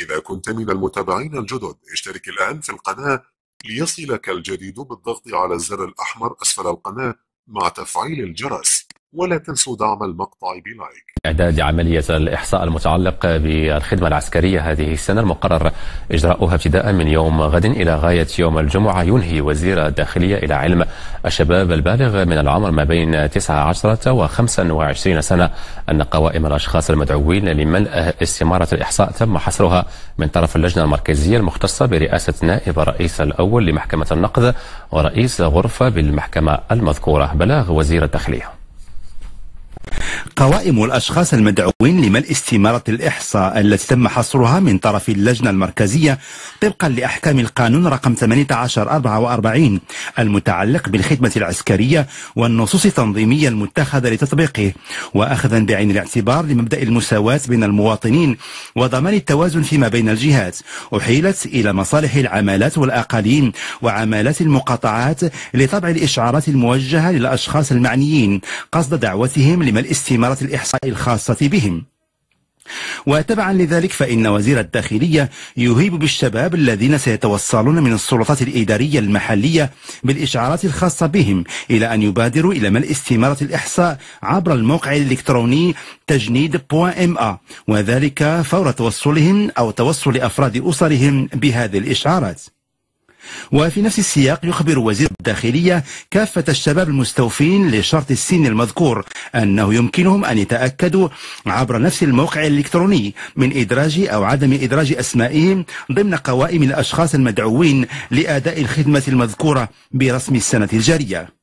إذا كنت من المتابعين الجدد اشترك الآن في القناة ليصلك الجديد بالضغط على الزر الأحمر أسفل القناة مع تفعيل الجرس. ولا تنسوا دعم المقطع بلايك. إعداد عملية الإحصاء المتعلق بالخدمة العسكرية هذه السنة المقرر إجراؤها ابتداء من يوم غد إلى غاية يوم الجمعة. ينهي وزير الداخلية إلى علم الشباب البالغ من العمر ما بين 19 و 25 سنة أن قوائم الأشخاص المدعوين لملء استمارة الإحصاء تم حصرها من طرف اللجنة المركزية المختصة برئاسة نائب الرئيس الأول لمحكمة النقض ورئيس غرفة بالمحكمة المذكورة. بلاغ وزير الداخلية. قوائم الأشخاص المدعوين لملء استمارة الإحصاء التي تم حصرها من طرف اللجنة المركزية طبقا لأحكام القانون رقم 1844 المتعلق بالخدمة العسكرية والنصوص التنظيمية المتخذة لتطبيقه وأخذا بعين الاعتبار لمبدأ المساواة بين المواطنين وضمان التوازن فيما بين الجهات. أحيلت إلى مصالح العمالات والأقاليم وعمالات المقاطعات لطبع الإشعارات الموجهة للأشخاص المعنيين قصد دعوتهم لملء استمارة الإحصاء الخاصة بهم. وتبعا لذلك فإن وزير الداخلية يهيب بالشباب الذين سيتوصلون من السلطات الإدارية المحلية بالإشعارات الخاصة بهم إلى أن يبادروا إلى ملء استمارة الإحصاء عبر الموقع الإلكتروني تجنيد ام وذلك فور توصلهم أو توصل أفراد أسرهم بهذه الإشعارات وفي نفس السياق يخبر وزير الداخلية كافة الشباب المستوفين لشرط السن المذكور أنه يمكنهم أن يتأكدوا عبر نفس الموقع الإلكتروني من إدراج أو عدم إدراج أسمائهم ضمن قوائم الأشخاص المدعوين لأداء الخدمة المذكورة برسم السنة الجارية.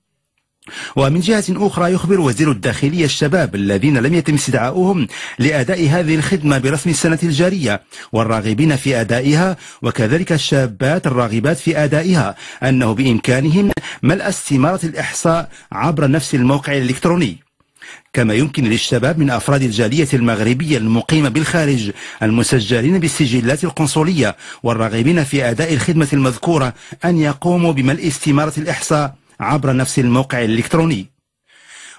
ومن جهة أخرى يخبر وزير الداخلية الشباب الذين لم يتم استدعاؤهم لأداء هذه الخدمة برسم السنة الجارية والراغبين في أدائها وكذلك الشابات الراغبات في أدائها أنه بإمكانهم ملء استمارة الإحصاء عبر نفس الموقع الإلكتروني. كما يمكن للشباب من أفراد الجالية المغربية المقيمة بالخارج المسجلين بالسجلات القنصلية والراغبين في أداء الخدمة المذكورة أن يقوموا بملء استمارة الإحصاء عبر نفس الموقع الإلكتروني.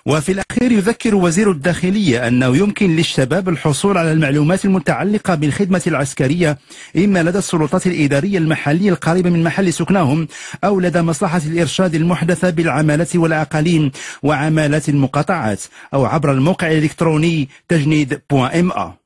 وفي الأخير يذكر وزير الداخلية أنه يمكن للشباب الحصول على المعلومات المتعلقة بالخدمة العسكرية إما لدى السلطات الإدارية المحلية القريبة من محل سكنهم أو لدى مصلحة الإرشاد المحدثة بالعمالة والأقاليم وعمالات المقاطعات أو عبر الموقع الإلكتروني تجنيد.ma